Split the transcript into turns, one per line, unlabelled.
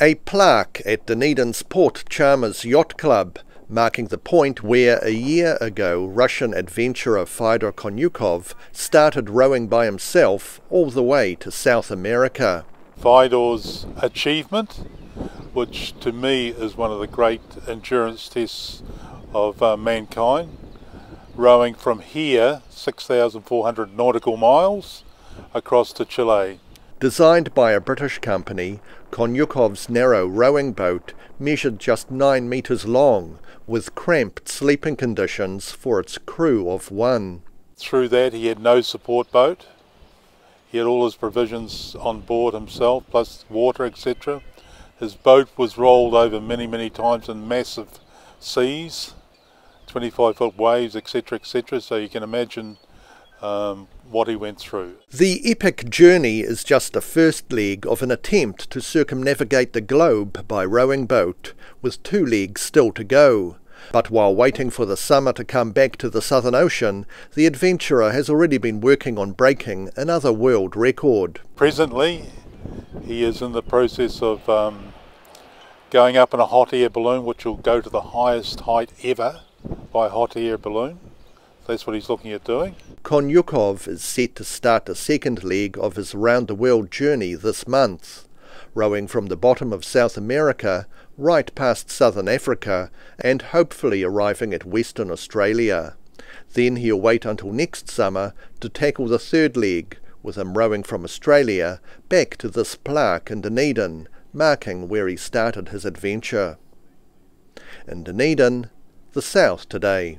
A plaque at Dunedin's Port Chalmers Yacht Club marking the point where a year ago Russian adventurer Fedor Konyukhov started rowing by himself all the way to South America.
Fedor's achievement, which to me is one of the great endurance tests of uh, mankind, rowing from here 6,400 nautical miles across to Chile.
Designed by a British company, Konyukhov's narrow rowing boat measured just nine metres long, with cramped sleeping conditions for its crew of one.
Through that, he had no support boat. He had all his provisions on board himself, plus water, etc. His boat was rolled over many, many times in massive seas, 25 foot waves, etc., etc. So you can imagine um, what he went through.
The epic journey is just the first leg of an attempt to circumnavigate the globe by rowing boat, with two legs still to go. But while waiting for the summer to come back to the Southern Ocean, the adventurer has already been working on breaking another world record.
Presently, he is in the process of um, going up in a hot air balloon, which will go to the highest height ever by hot air balloon. That's what he's looking at doing.
Konyukhov is set to start a second leg of his round the world journey this month, rowing from the bottom of South America right past southern Africa and hopefully arriving at Western Australia. Then he'll wait until next summer to tackle the third leg, with him rowing from Australia back to this plaque in Dunedin, marking where he started his adventure. In Dunedin, the South today.